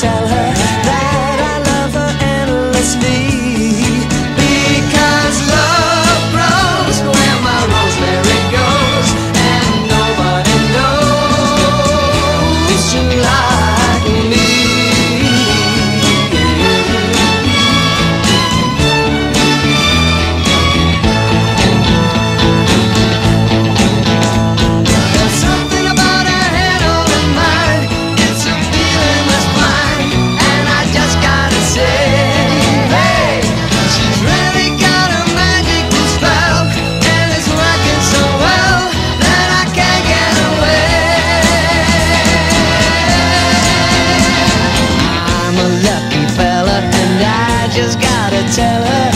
tell her. Just gotta tell her.